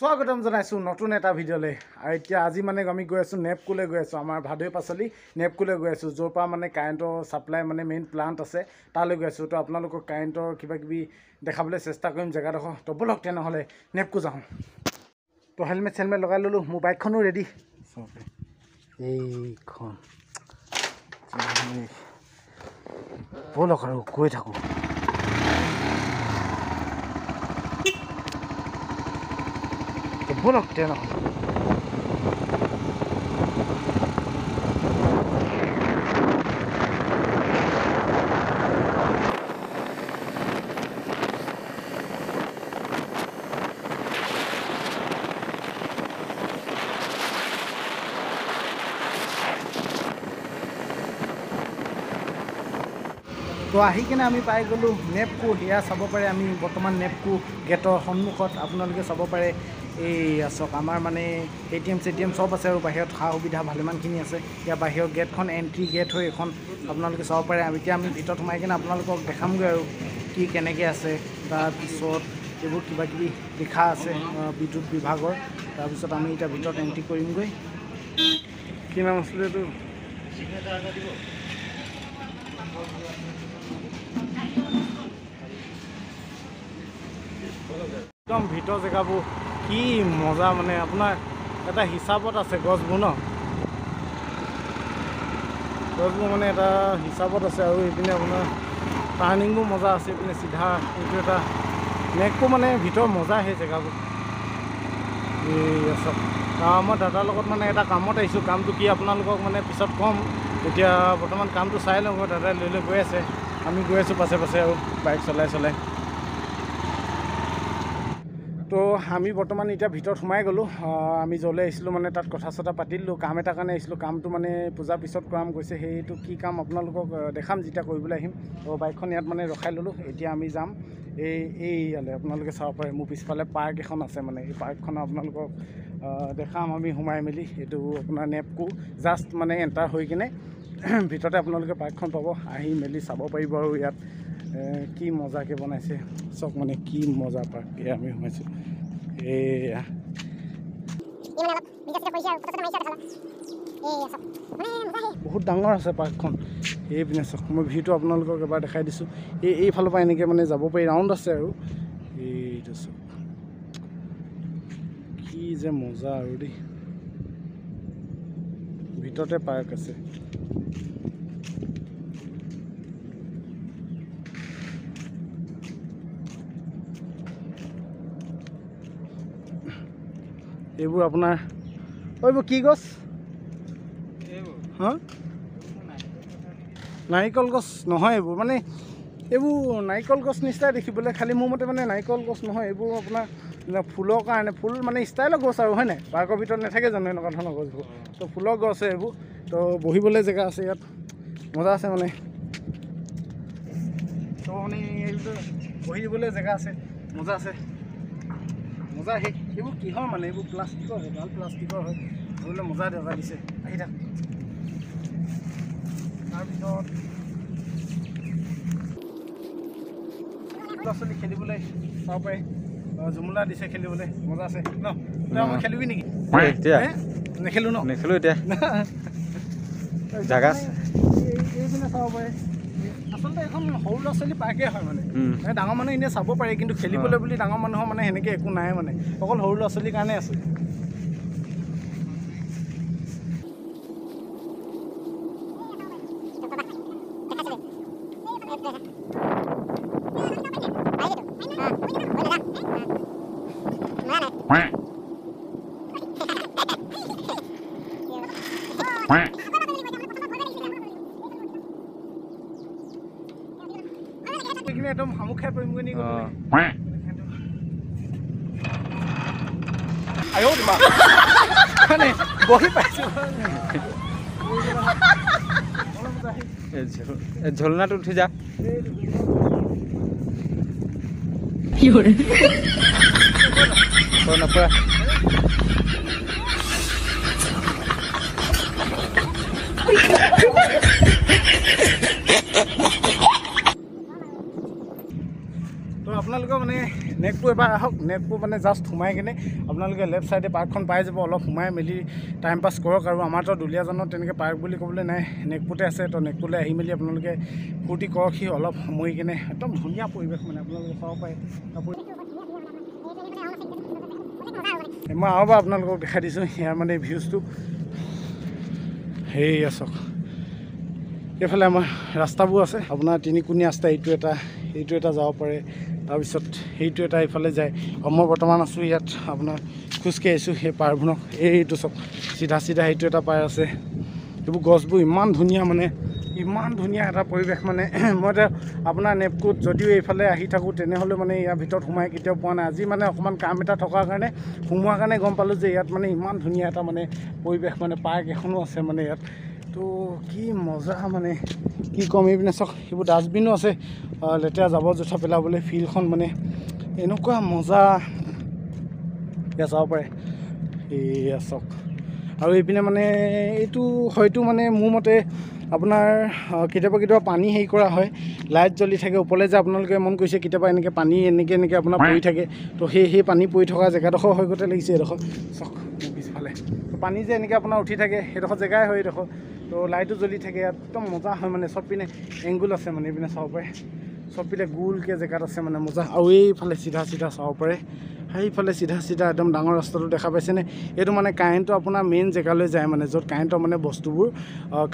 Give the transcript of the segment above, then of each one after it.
স্বাগতম জনাইছোঁ নতুন এটা ভিডিঅ'লৈ। আৰু এতিয়া আজি মানে আমি গৈ আছোঁ নেপকোলৈ গৈ আছোঁ আমাৰ ভাদৈ পাচলি নেপকোলৈ গৈ আছোঁ য'ৰ পৰা মানে কাৰেণ্টৰ ছাপ্লাই মানে মেইন প্লাণ্ট আছে তালৈ গৈ আছোঁ। তো আপোনালোকক কাৰেণ্টৰ কিবা কিবি দেখাবলৈ চেষ্টা কৰিম জেগাডোখৰ। তো ব'লক তেনেহ'লে নেপকো যাওঁ। তো হেলমেট চেলমেট লগাই ল'লোঁ মোৰ বাইকখনো ৰেডি এইখন। ব'লক আৰু গৈ থাকোঁ। তো ব'লক তেনেহ'লে তো আহি কিনে আমি পাই গ'লোঁ নেপকো। সেয়া চাব পাৰে আমি বৰ্তমান নেপকো গেটৰ সন্মুখত। আপোনালোকে চাব পাৰে এই চাওক আমাৰ মানে এ টি এম চে টি এম চব আছে আৰু বাহিৰত সা সুবিধা ভালেমানখিনি আছে। এতিয়া বাহিৰৰ গেটখন এণ্ট্ৰি গেট হৈ এখন আপোনালোকে চাব পাৰে। এতিয়া আমি ভিতৰত সোমাই কিনে আপোনালোকক দেখামগৈ আৰু কি কেনেকৈ আছে তাৰপিছত এইবোৰ কিবা কিবি লিখা আছে বিদ্যুৎ বিভাগৰ। তাৰপিছত আমি এতিয়া ভিতৰত এণ্ট্ৰি কৰিমগৈ। কি নাম আছিলে এইটো? একদম ভিতৰ জেগাবোৰ। কি মজা মানে আপোনাৰ এটা হিচাপত আছে গছবোৰ ন? গছবোৰ মানে এটা হিচাপত আছে আৰু এইপিনে আপোনাৰ টাৰ্ণিংবোৰ মজা আছে এইপিনে চিধা এইটো এটা নেকটো মানে ভিতৰ মজা সেই জেগাবোৰ। আছে মই দাদাৰ লগত মানে এটা কামত আহিছোঁ কামটো কি আপোনালোকক মানে পিছত ক'ম। এতিয়া বৰ্তমান কামটো চাই লওঁ দাদাই লৈ লৈ গৈ আছে। আমি গৈ আছোঁ পাছে পাছে আৰু বাইক চলাই চলাই তো আমি বৰ্তমান এতিয়া ভিতৰত সোমাই গ'লোঁ। আমি য'লৈ আহিছিলোঁ মানে তাত কথা চথা পাতিলোঁ কাম এটা কাৰণে আহিছিলোঁ। কামটো মানে পূজাৰ পিছত কৰাম কৈছে সেইটো কি কাম আপোনালোকক দেখাম যেতিয়া কৰিবলৈ আহিম। তো বাইকখন ইয়াত মানে ৰখাই ল'লোঁ এতিয়া আমি যাম। এই এই ইয়ালৈ আপোনালোকে চাব পাৰে মোৰ পিছফালে পাৰ্ক এখন আছে মানে এই পাৰ্কখন আপোনালোকক দেখাম আমি সোমাই মেলি। এইটো আপোনাৰ নেপকো জাষ্ট মানে এণ্টাৰ হৈ কিনে ভিতৰতে আপোনালোকে পাৰ্কখন পাব আহি মেলি চাব পাৰিব আৰু ইয়াত। কি মজাকৈ বনাইছে? চাওক মানে কি মজা পাৰ্ক এয়া আমি সোমাইছোঁ। এয়া বহুত ডাঙৰ আছে পাৰ্কখন। এইপিনে চাওক মই ভিউটো আপোনালোকক এবাৰ দেখাই দিছোঁ। এই এইফালৰ পৰা এনেকৈ মানে যাব পাৰি ৰাউণ্ড আছে আৰু। এইটো চাওক কি যে মজা আৰু দেই। ভিতৰতে পাৰ্ক আছে। এইবোৰ আপোনাৰ এইবোৰ কি গছ? হা? নাৰিকল গছ নহয় এইবোৰ মানে এইবোৰ নাৰিকল গছ নিচিনাই দেখিবলৈ খালি মোৰ মতে মানে নাৰিকল গছ নহয় এইবোৰ আপোনাৰ ফুলৰ কাৰণে ফুল মানে ষ্টাইলৰ গছ আৰু হয় নাই? পাৰ্কৰ ভিতৰত নাথাকে জানো এনেকুৱা ধৰণৰ গছবোৰ। তো ফুলৰ গছে এইবোৰ তো বহিবলৈ জেগা আছে ইয়াত মজা আছে মানে। তো মানে এইবোৰ বহি দিবলৈ জেগা আছে মজা আছে। মজা সেই এইবোৰ কিহৰ মানে এইবোৰ প্লাষ্টিকৰ হয় ভাল প্লাষ্টিকৰ হয়। এইবোৰলৈ মজা দৰকাৰ দিছে আহি থাক। তাৰপিছত ল'ৰা ছোৱালী খেলিবলৈ চাব পাৰে। জুমুলা দিছে খেলিবলৈ। মজা আছে। ন তই মই খেলিবি নেকি? নেখেলো ন? নেখেলো এতিয়া। জাগা আছে। এই- এইপিনে চাব পাৰে। আচলতে এখন সৰু ল'ৰা ছোৱালী পাৰ্কে হয় মানে। ডাঙৰ মানুহ এনেই চাব পাৰে কিন্তু খেলিবলৈ বুলি ডাঙৰ মানুহৰ মানে সেনেকৈ একো নাই মানে। অকল সৰু ল'ৰা ছোৱালীৰ কাৰণে আছে। সেইখিনি একদম খাই পৰিমগৈ নেকি অঁ। আয়ো তোমাক মানে বহি পাইছোঁ। এই ঝল- এই ঝুলনাটো উঠি যা। নপৰা। তো আপোনালোকৰ মানে নেকটো এবাৰ আহক নেকটো মানে জাষ্ট সোমাই কিনে আপোনালোকে লেফ্ট ছাইডে পাৰ্কখন পাই যাব অলপ সোমাই মেলি টাইম পাছ কৰক আৰু আমাৰতো দুলীয়াজানত তেনেকৈ পাৰ্ক বুলি ক'বলৈ নাই নেকপুতে আছে তো নেকপুলৈ আহি মেলি আপোনালোকে ফূৰ্তি কৰকহি অলপ সময় কিনে একদম ধুনীয়া পৰিৱেশ মানে আপোনালোকে চাব পাৰে। মই আৰু এবাৰ আপোনালোকক দেখাই দিছোঁ ইয়াৰ মানে ভিউজটো সেয়া চাওক এইফালে আমাৰ ৰাস্তাবোৰ আছে আপোনাৰ তিনিকুণীয়া ৰাস্তা এইটো এটা এইটো এটা যাব পাৰে। তাৰপিছত সেইটো এটা এইফালে যায়। আৰু মই বৰ্তমান আছোঁ ইয়াত আপোনাৰ খোজকাঢ়ি আহিছোঁ সেই পাৰবোৰক এইটো চাওক চিধা চিধা সেইটো এটা পাৰ আছে। এইবোৰ গছবোৰ ইমান ধুনীয়া মানে ইমান ধুনীয়া এটা পৰিৱেশ মানে। মই এতিয়া আপোনাৰ নেপকোত যদিও এইফালে আহি থাকোঁ তেনেহ'লেও মানে ইয়াৰ ভিতৰত সোমাই কেতিয়াও পোৱা নাই। আজি মানে অকণমান কাম এটা থকাৰ কাৰণে সোমোৱাৰ কাৰণে গম পালোঁ যে ইয়াত মানে ইমান ধুনীয়া এটা মানে পৰিৱেশ মানে পাৰ্ক এখনো আছে মানে ইয়াত। তো কি মজা মানে কি ক'ম এইপিনে চাওক সেইবোৰ ডাষ্টবিনো আছে। লেতেৰা জাবৰ জোথৰ পেলাবলৈ ফিল্ডখন মানে এনেকুৱা মজা। ইয়াত যাব পাৰে। এয়া চাওক। আৰু এইপিনে মানে এইটো হয়তো মানে মোৰ মতে আপোনাৰ কেতিয়াবা কেতিয়াবা পানী হেৰি কৰা হয়। লাইট জ্বলি থাকে ওপৰলৈ যে আপোনালোকে মন কৰিছে কেতিয়াবা এনেকৈ পানী এনেকৈ এনেকৈ আপোনাৰ পৰি থাকে। তো সেই সেই পানী পৰি থকা জেগাডোখৰ হৈ গতে লাগিছে এইডোখৰ। চাওক পিছফালে। পানী যে এনেকৈ আপোনাৰ উঠি থাকে সেইডোখৰ জেগাই হয় এইডোখৰ। তো লাইটো জ্বলি থাকে একদম মজা হয় মানে। চব পিনে এংগুল আছে মানে এইপিনে চাব পাৰে। চব পিনে গোলকৈ জেগাত আছে মানে মজা। আৰু এইফালে চিধা চিধা চাব পাৰে। সেইফালে চিধা চিধা একদম ডাঙৰ ৰাস্তাটো দেখা পাইছেনে? এইটো মানে কাৰেণ্টটো আপোনাৰ মেইন জেগালৈ যায় মানে য'ত কাৰেণ্টৰ মানে বস্তুবোৰ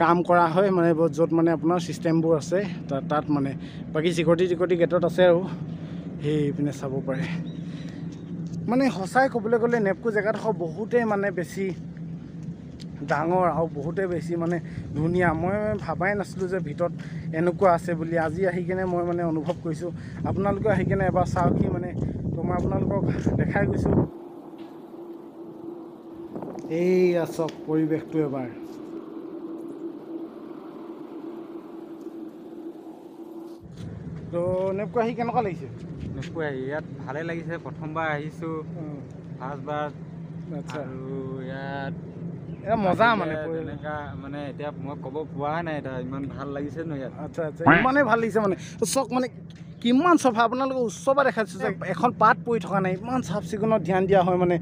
কাম কৰা হয় মানে য'ত মানে আপোনাৰ ছিষ্টেমবোৰ আছে তাত মানে। বাকী চিকৰিটি টিকৰিটি গেটত আছে আৰু। সেইপিনে চাব পাৰে। মানে সঁচাই ক'বলৈ গ'লে নেপকো জেগাডোখৰ বহুতেই মানে বেছি ডাঙৰ আৰু বহুতেই বেছি মানে ধুনীয়া। মই ভাবাই নাছিলোঁ যে ভিতৰত এনেকুৱা আছে বুলি। আজি আহি কিনে মই মানে অনুভৱ কৰিছোঁ। আপোনালোকে আহি কিনে এবাৰ চাওকহি মানে তো মই আপোনালোকক দেখাই গৈছোঁ। এইয়া চাওক পৰিৱেশটো এবাৰ। তো নেপকো আহি কেনেকুৱা লাগিছে? নোপোৱাই ইয়াত ভালে লাগিছে। প্ৰথমবাৰ আহিছোঁ। ফাৰ্ষ্টবাৰ আচ্ছা। আৰু ইয়াত এটা মজা মানে মানে এতিয়া মই ক'ব পৰা নাই ইমান ভাল লাগিছে ন ইয়াত। আচ্ছা আচ্ছা ইমানেই ভাল লাগিছে মানে। চক মানে কিমান চফা আপোনালোকে ওচৰৰ পৰা দেখাইছোঁ যে এখন পাত পৰি থকা নাই ইমান চাফ চিকুণত ধ্যান দিয়া হয় মানে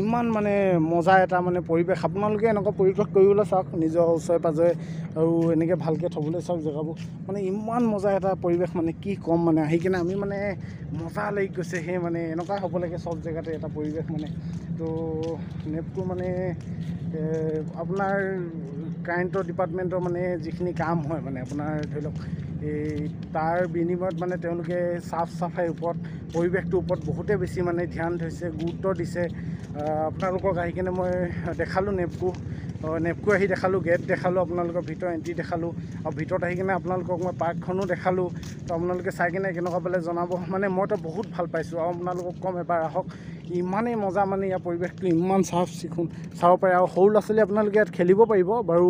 ইমান মানে মজা এটা মানে পৰিৱেশ। আপোনালোকে এনেকুৱা পৰিৱেশ কৰিবলৈ চাওক নিজৰ ওচৰে পাঁজৰে আৰু এনেকৈ ভালকৈ থ'বলৈ চাওক জেগাবোৰ। মানে ইমান মজা এটা পৰিৱেশ মানে কি ক'ম মানে আহি কিনে আমি মানে মজা লাগি গৈছে সেই মানে এনেকুৱাই হ'ব লাগে চব জেগাতে এটা পৰিৱেশ মানে। তো নেপকো মানে আপোনাৰ কাৰেণ্টৰ ডিপাৰ্টমেণ্টৰ মানে যিখিনি কাম হয় মানে আপোনাৰ ধৰি লওক এই তাৰ বিনিময়ত মানে তেওঁলোকে চাফ চাফাইৰ ওপৰত পৰিৱেশটোৰ ওপৰত বহুতে বেছি মানে ধ্যান থৈছে গুৰুত্ব দিছে। আপোনালোকক আহি কিনে মই দেখালোঁ নেপকো নেপকো আহি দেখালোঁ গেট দেখালোঁ আপোনালোকৰ ভিতৰ এণ্ট্ৰি দেখালোঁ আৰু ভিতৰত আহি কিনে আপোনালোকক মই পাৰ্কখনো দেখালোঁ। তো আপোনালোকে চাই কিনে কেনেকুৱা পালে জনাব। মানে মইতো বহুত ভাল পাইছোঁ আৰু আপোনালোকক ক'ম এবাৰ আহক। ইমানেই মজা মানে ইয়াৰ পৰিৱেশটো ইমান চাফ চিকুণ। চাব পাৰে আৰু সৰু ল'ৰা ছোৱালী আপোনালোকে ইয়াত খেলিব পাৰিব। বাৰু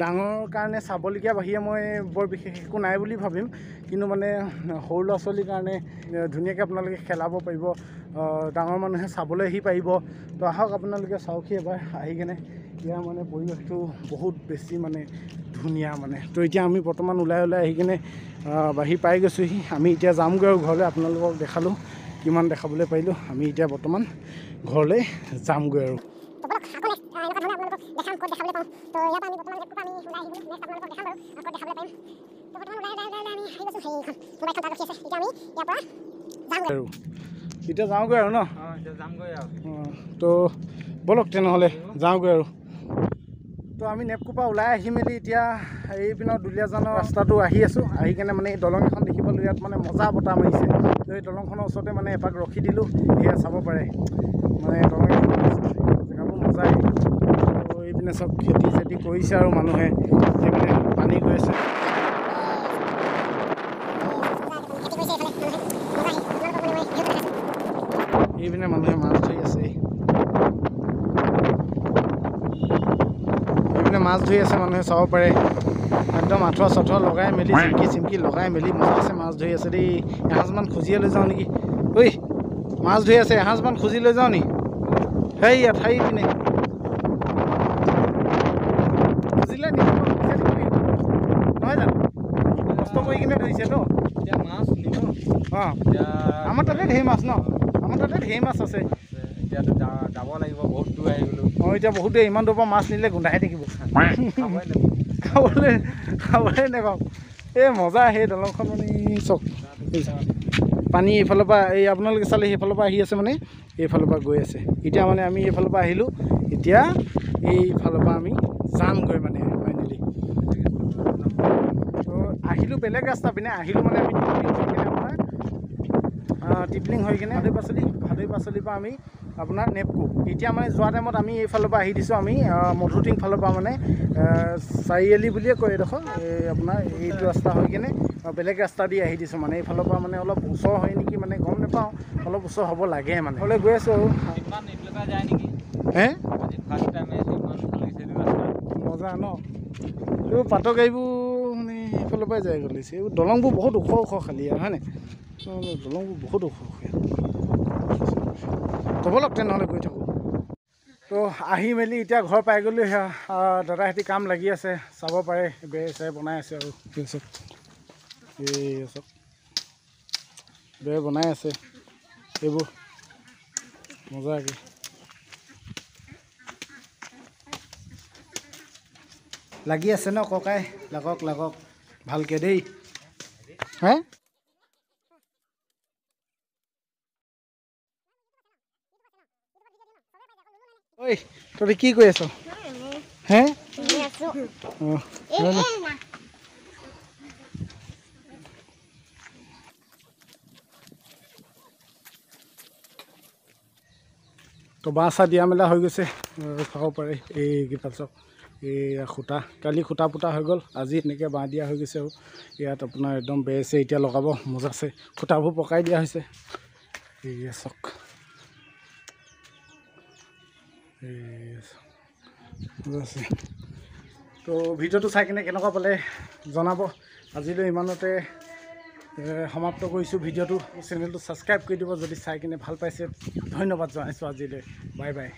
ডাঙৰ কাৰণে চাবলগীয়া বাহিৰে মই বৰ বিশেষ একো নাই বুলি ভাবিম। কিন্তু মানে সৰু ল'ৰা ছোৱালীৰ কাৰণে ধুনীয়াকৈ আপোনালোকে খেলাব পাৰিব। ডাঙৰ মানুহে চাবলৈ আহি পাৰিব। তো আহক আপোনালোকে চাওকহি এবাৰ। আহি কেনে ইয়াৰ মানে পৰিৱেশটো বহুত বেছি মানে ধুনীয়া মানে। তো এতিয়া আমি বৰ্তমান ওলাই ওলাই আহি কিনে বাহিৰ পাই গৈছোঁহি আমি এতিয়া যামগৈ আৰু ঘৰলৈ। আপোনালোকক দেখালোঁ। কিমান দেখাবলৈ পাৰিলোঁ আমি এতিয়া বৰ্তমান ঘৰলৈ যামগৈ আৰু। দেখাবলৈ আৰু দেখাবলৈ এতিয়া যাওঁগৈ আৰু ন? তো ব'লক তেনেহ'লে যাওঁগৈ আৰু। তো আমি নেপকোৰ পৰা ওলাই আহি মেলি এতিয়া এইপিনৰ দুলীয়াজানৰ ৰাস্তাটো আহি আছোঁ। আহি কেনে মানে এই দলং এখন দেখি পালোঁ ইয়াত মানে মজা বতাহ মাৰিছে। তো এই দলংখনৰ ওচৰতে মানে এপাক ৰখি দিলোঁ এয়া চাব পাৰে। মানে দলং জেগাবোৰ মজাই তো এইপিনে চব খেতি চেতি কৰিছে আৰু মানুহে সেইপিনে পানী গৈ আছে। এইপিনে মানুহে মাছ ধৰি আছে। এইপিনে মাছ ধৰি আছে মানুহে চাব পাৰে। একদম আঁঠুৱা চাঠুৱা লগাই মেলি চিমকি চিমকি লগাই মেলি মজাছে মাছ ধৰি আছে দেই। এসাঁজমান খুজিয়ে লৈ যাওঁ নেকি? ঐ মাছ ধৰি আছে এসাঁজমান খুজি লৈ যাওঁ নি? সেই ইয়াত সেই পিনে। খুজিলে লাগিব নহয় জানো? কষ্ট কৰি কিনে ধৰিছে ন? এতিয়া মাছ নিব অঁ। এতিয়া আমাৰ তাতে ঢেৰ মাছ ন? আমাৰ তাতে ঢেৰ মাছ আছে। এতিয়াতো যা- যাব লাগিব বহুত দূৰ আহি গ'লো। অঁ এতিয়া বহুত দেৰি ইমান দূৰৰ পৰা মাছ নিলে গোন্ধাই থাকিব। খাবলৈ খাবলৈ নাপাম এই মজা সেই দলংখন মানে চক পানী এইফালৰ পৰা এই আপোনালোকে চালে সেইফালৰ পৰা আহি আছে মানে এইফালৰ পৰা গৈ আছে। এতিয়া মানে আমি এইফালৰ পৰা আহিলোঁ। এতিয়া এইফালৰ পৰা আমি যামগৈ মানে ফাইনেলি আহিলোঁ বেলেগ ৰাস্তা পিনে আহিলোঁ মানে আমি টিপলিং হৈ কিনে আপোনাৰ টিপলিং হৈ কিনে ভাদৈ পাচলি ভাদৈ পাচলিৰ পৰা আমি আপোনাৰ নেপকো। এতিয়া মানে যোৱা টাইমত আমি এইফালৰ পৰা আহি দিছোঁ আমি মধুটিং ফালৰ পৰা মানে চাৰিআলি বুলিয়ে কয় এইডোখৰ। এই আপোনাৰ এইটো ৰাস্তা হৈ কিনে বেলেগ ৰাস্তা দি আহি দিছোঁ মানে। এইফালৰ পৰা মানে অলপ ওচৰ হয় নেকি মানে গম নাপাওঁ অলপ ওচৰ হ'ব লাগে মানে। হ'লে গৈ আছোঁ আৰু। হে? মজা ন? এইবোৰ পাটৰ গাড়ীবোৰ মানে এইফালৰ পৰাই যায় গলিছে এইবোৰ দলংবোৰ বহুত ওখ ওখ খালী আৰু হয়নে? দলংবোৰ বহুত ওখ ওখ। তবলক তেনেহ'লে গৈ থাকোঁ। তো আহি মেলি এতিয়া ঘৰ পাই গ'লোঁ সেয়া দাদাহঁতি কাম লাগি আছে চাব পাৰে বেৰ চেৰ বনাই আছে আৰু। এই চব এই চব বেৰ বনাই আছে এইবোৰ। মজাকৈ লাগি আছে ন ককাই? লাগক লাগক। ভালকৈ দেই। হে ঐ তহঁতি কি কৰি আছ হে অঁ? তো বাঁহ চাহ দিয়া মেলা হৈ গৈছে চাব পাৰে এইকেইটা চাওক এই সূতা কালি সূতা পুতা হৈ গ'ল আজি এনেকৈ বাঁহ দিয়া হৈ গৈছে আৰু ইয়াত আপোনাৰ একদম বেছে এতিয়া লগাব মজাছে সূতাবোৰ পকাই দিয়া হৈছে এই চাওক এই চাওক। মজা আছে তো ভিডিঅ'টো চাই কিনে কেনেকুৱা পালে জনাব? আজিলৈ ইমানতে সমাপ্ত কৰিছোঁ ভিডিঅ'টো। চেনেলটো ছাবস্ক্ৰাইব কৰি দিব যদি চাই কিনে ভাল পাইছে। ধন্যবাদ জনাইছোঁ আজিলৈ। Bye bye